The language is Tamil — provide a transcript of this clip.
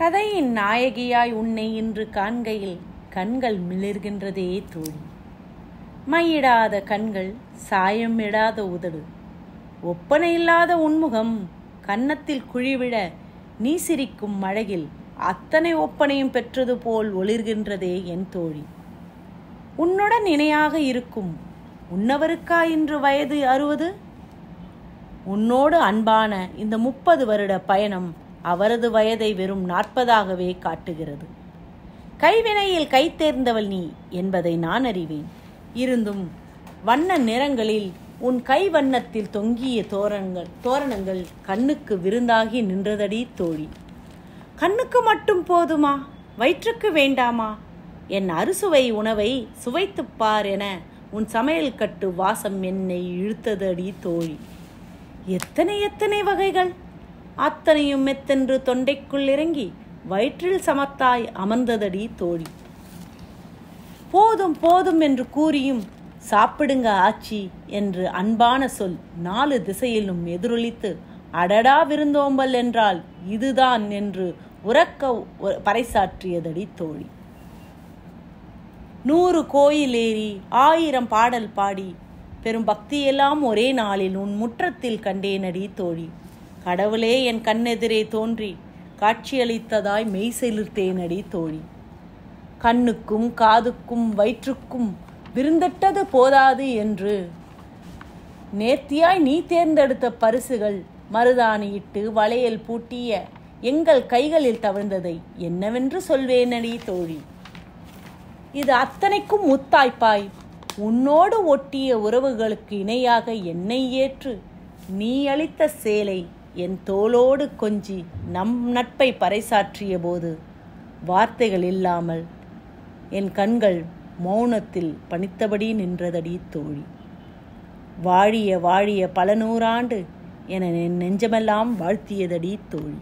கதையின் நாயகியாய் உன்னை இன்று காண்கையில் கண்கள் மிளிர்கின்றதே தோழி. மையிடாத கண்கள் சாயம் இடாத உதடு. ஒப்பனையில்லாத உன்முகம் கன்னத்தில் குழிவிட நீ சிரிக்கும் அழகில் அத்தனை ஒப்பனையும் பெற்றது போல் ஒளிர்கின்றதே என் தோழி. உன்னுடன் இணையாக இருக்கும் உன்னவருக்கா இன்று வயது அறுபது? உன்னோடு அன்பான இந்த முப்பது வருட பயணம் அவரது வயதை வெறும் நாற்பதாகவே காட்டுகிறது. கைவினையில் கை தேர்ந்தவள் நீ என்பதை நான் அறிவேன். இருந்தும் வண்ண நிறங்களில் உன் கை வண்ணத்தில் தொங்கிய தோரணங்கள் தோரணங்கள் கண்ணுக்கு விருந்தாகி நின்றதடி தோழி. கண்ணுக்கு மட்டும் போதுமா? வயிற்றுக்கு வேண்டாமா? என் அறுசுவை உணவை சுவைத்துப் பார் என உன் சமையல் கட்டு வாசம் என்னை இழுத்ததடி தோழி. எத்தனை எத்தனை வகைகள்? அத்தனையும் மெத்தென்று தொண்டைக்குள் இறங்கி வயிற்றில் சமத்தாய் அமர்ந்ததடி தோழி. போதும் போதும் என்று கூறியும் சாப்பிடுங்க ஆச்சி என்று அன்பான சொல் நாலு திசையிலும் எதிரொலித்து அடடா விருந்தோம்பல் என்றால் இதுதான் என்று உறக்க பறைசாற்றியதடி தோழி. நூறு கோயில் ஏறி ஆயிரம் பாடல் பாடி பெரும் பக்தியெல்லாம் ஒரே நாளில் உன் முற்றத்தில் கண்டேனடி தோழி. கடவுளே என் கண்ணெதிரே தோன்றி காட்சியளித்ததாய் மெய் செலுத்தேனடி தோழி. கண்ணுக்கும் காதுக்கும் வயிற்றுக்கும் விருந்தட்டது போதாது என்று நேர்த்தியாய் நீ தேர்ந்தெடுத்த பரிசுகள் மருதாணியிட்டு வளையல் பூட்டிய எங்கள் கைகளில் தவிழ்ந்ததை என்னவென்று சொல்வேனடி தோழி. இது அத்தனைக்கும் முத்தாய்ப்பாய். உன்னோடு ஒட்டிய உறவுகளுக்கு இணையாக என்னை ஏற்று நீ அளித்த சேலை என் தோளோடு கொஞ்சி நம் நட்பை பறைசாற்றிய போது வார்த்தைகள் இல்லாமல் என் கண்கள் மௌனத்தில் பணித்தபடி நின்றதடி தோழி. வாழிய வாழிய பல நூறாண்டு என என் நெஞ்சமெல்லாம் வாழ்த்தியதடி தோழி.